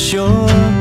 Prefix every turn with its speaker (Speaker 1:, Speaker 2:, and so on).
Speaker 1: sure.